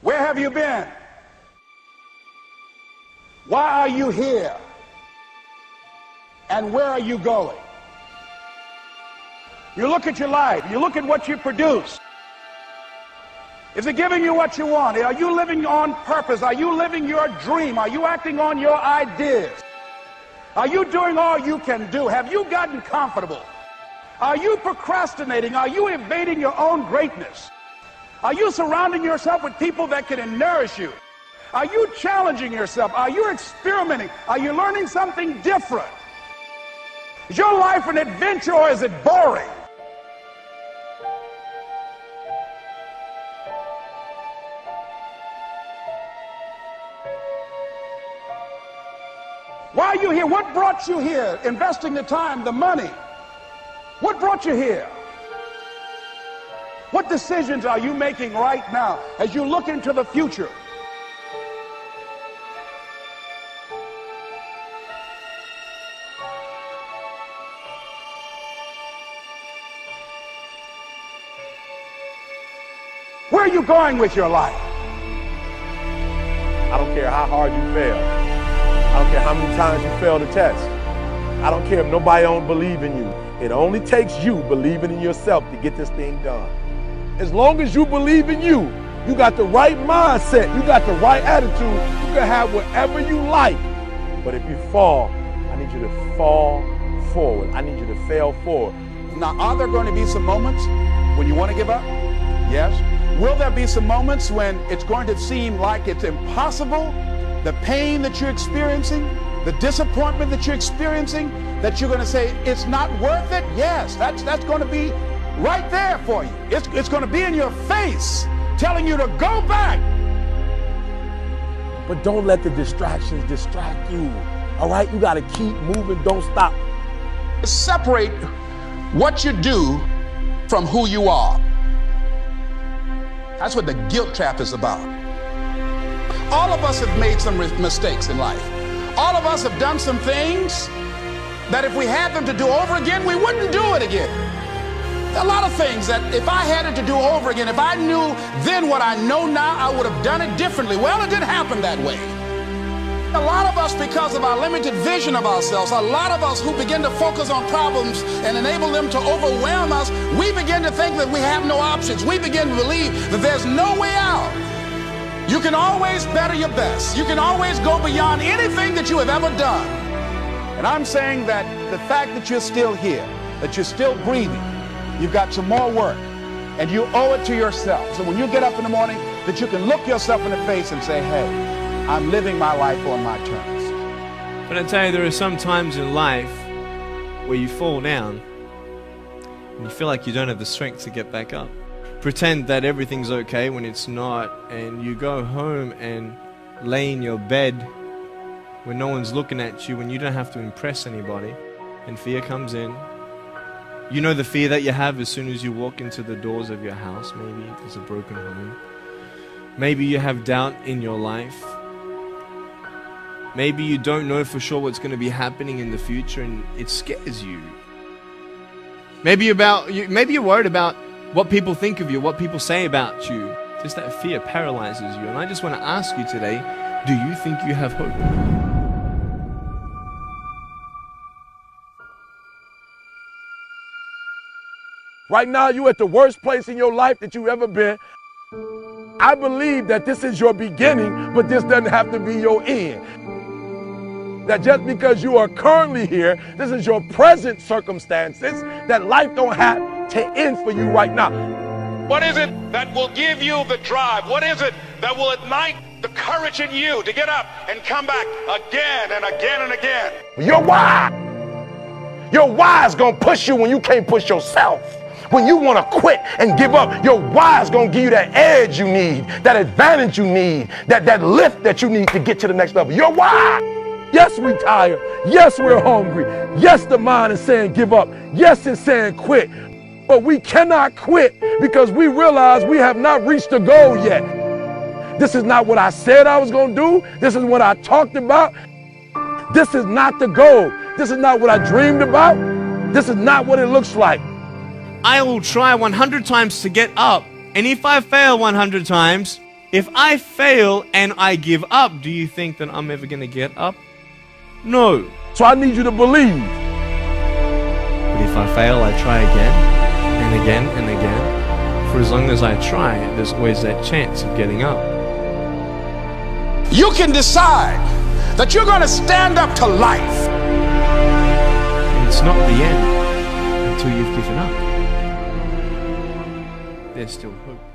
Where have you been? Why are you here? And where are you going? You look at your life, you look at what you produce. Is it giving you what you want? Are you living on purpose? Are you living your dream? Are you acting on your ideas? Are you doing all you can do? Have you gotten comfortable? Are you procrastinating? Are you evading your own greatness? Are you surrounding yourself with people that can nourish you? Are you challenging yourself? Are you experimenting? Are you learning something different? Is your life an adventure or is it boring? Why are you here? What brought you here? Investing the time, the money. What brought you here? What decisions are you making right now as you look into the future? Where are you going with your life? I don't care how hard you fail. I don't care how many times you fail the test. I don't care if nobody don't believe in you. It only takes you believing in yourself to get this thing done. As long as you believe in you, you got the right mindset, you got the right attitude, you can have whatever you like. But if you fall, I need you to fall forward. I need you to fail forward. Now, are there going to be some moments when you want to give up? Yes. Will there be some moments when it's going to seem like it's impossible? The pain that you're experiencing, the disappointment that you're experiencing, that you're going to say it's not worth it? Yes, that's, that's going to be right there for you. It's, it's going to be in your face telling you to go back. But don't let the distractions distract you. All right? You got to keep moving. Don't stop. Separate what you do from who you are. That's what the guilt trap is about. All of us have made some mistakes in life. All of us have done some things that if we had them to do over again, we wouldn't do it again. A lot of things that if I had it to do over again, if I knew then what I know now, I would have done it differently. Well, it didn't happen that way. A lot of us, because of our limited vision of ourselves, a lot of us who begin to focus on problems and enable them to overwhelm us, we begin to think that we have no options. We begin to believe that there's no way out. You can always better your best. You can always go beyond anything that you have ever done. And I'm saying that the fact that you're still here, that you're still breathing, you've got some more work, and you owe it to yourself. So when you get up in the morning, that you can look yourself in the face and say, hey, I'm living my life on my terms. But I tell you, there are some times in life where you fall down and you feel like you don't have the strength to get back up. Pretend that everything's okay when it's not, and you go home and lay in your bed when no one's looking at you, when you don't have to impress anybody, and fear comes in. You know the fear that you have as soon as you walk into the doors of your house, maybe there's a broken home. Maybe you have doubt in your life. Maybe you don't know for sure what's going to be happening in the future and it scares you. Maybe about maybe you're worried about what people think of you, what people say about you. Just that fear paralyzes you. And I just want to ask you today, do you think you have hope? Right now, you're at the worst place in your life that you've ever been. I believe that this is your beginning, but this doesn't have to be your end that just because you are currently here, this is your present circumstances, that life don't have to end for you right now. What is it that will give you the drive? What is it that will ignite the courage in you to get up and come back again and again and again? Your why. Your why is going to push you when you can't push yourself. When you want to quit and give up, your why is going to give you that edge you need, that advantage you need, that, that lift that you need to get to the next level. Your why. Yes, we tired. Yes, we're hungry. Yes, the mind is saying give up. Yes, it's saying quit. But we cannot quit because we realize we have not reached the goal yet. This is not what I said I was going to do. This is what I talked about. This is not the goal. This is not what I dreamed about. This is not what it looks like. I will try 100 times to get up. And if I fail 100 times, If I fail and I give up, do you think that I'm ever going to get up? No. So I need you to believe. But if I fail, I try again and again and again. For as long as I try, there's always that chance of getting up. You can decide that you're going to stand up to life. And it's not the end until you've given up. There's still hope.